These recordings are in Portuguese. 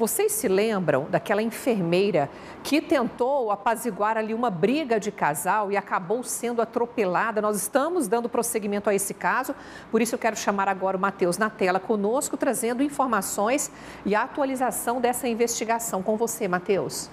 Vocês se lembram daquela enfermeira que tentou apaziguar ali uma briga de casal e acabou sendo atropelada? Nós estamos dando prosseguimento a esse caso, por isso eu quero chamar agora o Matheus na tela conosco, trazendo informações e atualização dessa investigação. Com você, Matheus.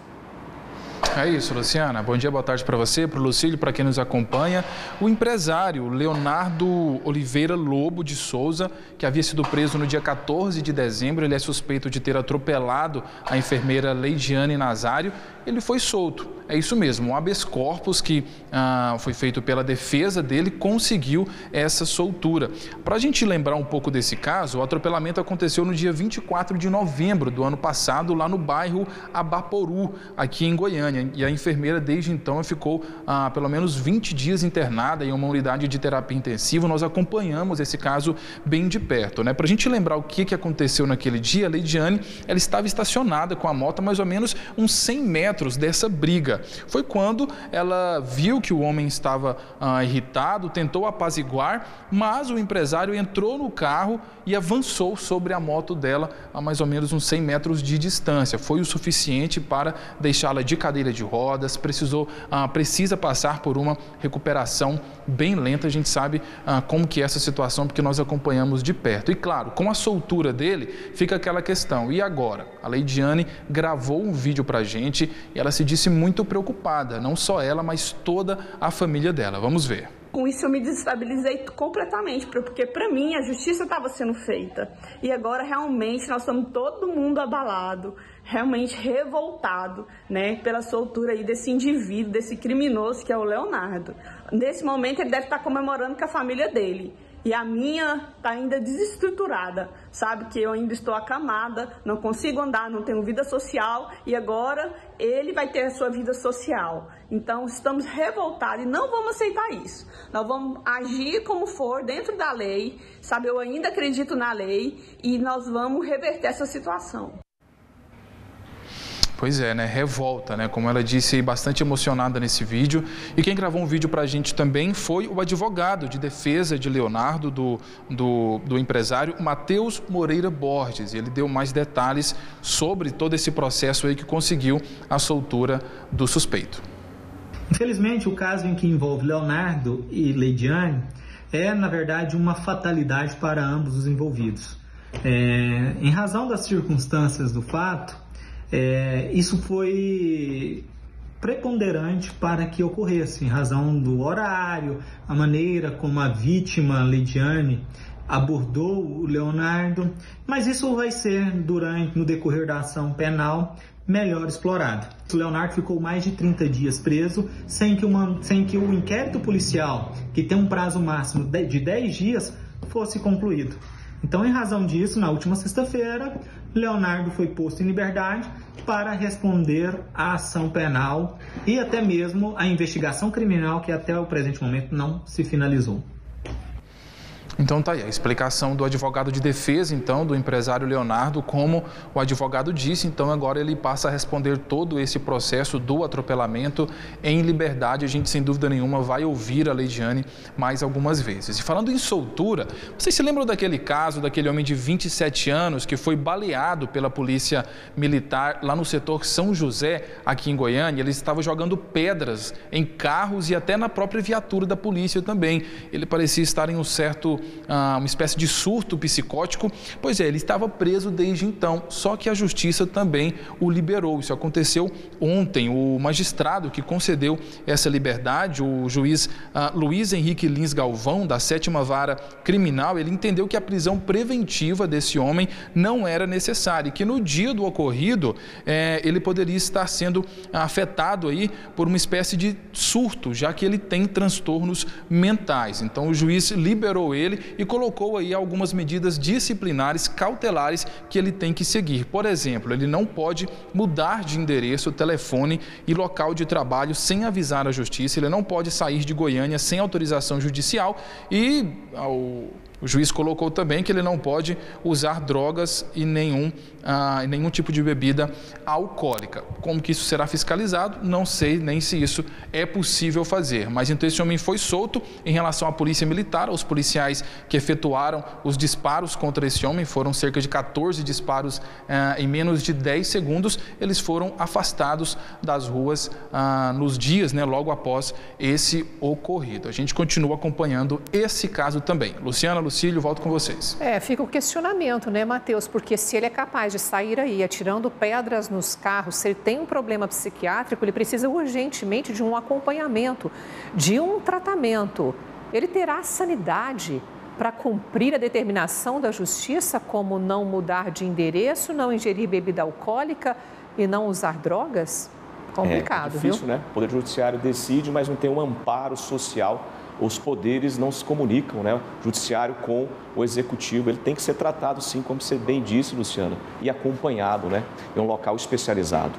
É isso, Luciana. Bom dia, boa tarde para você, para o Lucílio, para quem nos acompanha. O empresário Leonardo Oliveira Lobo de Souza, que havia sido preso no dia 14 de dezembro, ele é suspeito de ter atropelado a enfermeira Leidiane Nazário. Ele foi solto. É isso mesmo, um habeas corpus que ah, foi feito pela defesa dele conseguiu essa soltura. Para a gente lembrar um pouco desse caso, o atropelamento aconteceu no dia 24 de novembro do ano passado, lá no bairro Abaporu, aqui em Goiânia. E a enfermeira, desde então, ficou ah, pelo menos 20 dias internada em uma unidade de terapia intensiva. Nós acompanhamos esse caso bem de perto. Né? Para a gente lembrar o que, que aconteceu naquele dia, a Leidiane ela estava estacionada com a moto a mais ou menos uns 100 metros dessa briga foi quando ela viu que o homem estava ah, irritado, tentou apaziguar, mas o empresário entrou no carro e avançou sobre a moto dela a mais ou menos uns 100 metros de distância. Foi o suficiente para deixá-la de cadeira de rodas, precisou, ah, precisa passar por uma recuperação bem lenta. A gente sabe ah, como que é essa situação, porque nós acompanhamos de perto. E claro, com a soltura dele, fica aquela questão. E agora? A Leidiane gravou um vídeo para a gente e ela se disse muito preocupada, não só ela, mas toda a família dela. Vamos ver. Com isso eu me desestabilizei completamente, porque para mim a justiça estava sendo feita. E agora realmente nós estamos todo mundo abalado, realmente revoltado, né, pela soltura aí desse indivíduo, desse criminoso que é o Leonardo. Nesse momento ele deve estar comemorando com a família dele. E a minha está ainda desestruturada, sabe? Que eu ainda estou acamada, não consigo andar, não tenho vida social e agora ele vai ter a sua vida social. Então estamos revoltados e não vamos aceitar isso. Nós vamos agir como for dentro da lei, sabe? Eu ainda acredito na lei e nós vamos reverter essa situação. Pois é, né? Revolta, né? Como ela disse, bastante emocionada nesse vídeo. E quem gravou um vídeo para a gente também foi o advogado de defesa de Leonardo, do, do, do empresário, Matheus Moreira Borges. Ele deu mais detalhes sobre todo esse processo aí que conseguiu a soltura do suspeito. Infelizmente, o caso em que envolve Leonardo e Leidiane é, na verdade, uma fatalidade para ambos os envolvidos. É, em razão das circunstâncias do fato, é, isso foi preponderante para que ocorresse, em razão do horário, a maneira como a vítima, Lidiane, abordou o Leonardo, mas isso vai ser, durante no decorrer da ação penal, melhor explorado. O Leonardo ficou mais de 30 dias preso, sem que, uma, sem que o inquérito policial, que tem um prazo máximo de 10 dias, fosse concluído. Então, em razão disso, na última sexta-feira, Leonardo foi posto em liberdade para responder à ação penal e até mesmo à investigação criminal que até o presente momento não se finalizou. Então tá aí a explicação do advogado de defesa, então, do empresário Leonardo, como o advogado disse, então agora ele passa a responder todo esse processo do atropelamento em liberdade. A gente, sem dúvida nenhuma, vai ouvir a Leidiane mais algumas vezes. E falando em soltura, vocês se lembram daquele caso daquele homem de 27 anos que foi baleado pela polícia militar lá no setor São José, aqui em Goiânia? Ele estava jogando pedras em carros e até na própria viatura da polícia também. Ele parecia estar em um certo ah, uma espécie de surto psicótico. Pois é, ele estava preso desde então, só que a justiça também o liberou. Isso aconteceu ontem. O magistrado que concedeu essa liberdade, o juiz ah, Luiz Henrique Lins Galvão, da sétima vara criminal, ele entendeu que a prisão preventiva desse homem não era necessária e que no dia do ocorrido eh, ele poderia estar sendo afetado aí por uma espécie de surto, já que ele tem transtornos mentais. Então o juiz liberou ele e colocou aí algumas medidas disciplinares cautelares que ele tem que seguir. Por exemplo, ele não pode mudar de endereço, telefone e local de trabalho sem avisar a justiça, ele não pode sair de Goiânia sem autorização judicial e ao O juiz colocou também que ele não pode usar drogas e nenhum, ah, nenhum tipo de bebida alcoólica. Como que isso será fiscalizado? Não sei nem se isso é possível fazer. Mas então esse homem foi solto em relação à polícia militar, os policiais que efetuaram os disparos contra esse homem, foram cerca de 14 disparos ah, em menos de 10 segundos, eles foram afastados das ruas ah, nos dias, né, logo após esse ocorrido. A gente continua acompanhando esse caso também. Luciana, Lucílio, volto com vocês. É, fica o questionamento, né, Matheus? Porque se ele é capaz de sair aí atirando pedras nos carros, se ele tem um problema psiquiátrico, ele precisa urgentemente de um acompanhamento, de um tratamento. Ele terá sanidade para cumprir a determinação da justiça, como não mudar de endereço, não ingerir bebida alcoólica e não usar drogas? Complicado, é, é difícil, viu? né? O Poder Judiciário decide, mas não tem um amparo social os poderes não se comunicam, né? O judiciário com o executivo, ele tem que ser tratado sim, como você bem disse, Luciana, e acompanhado, né? Em um local especializado.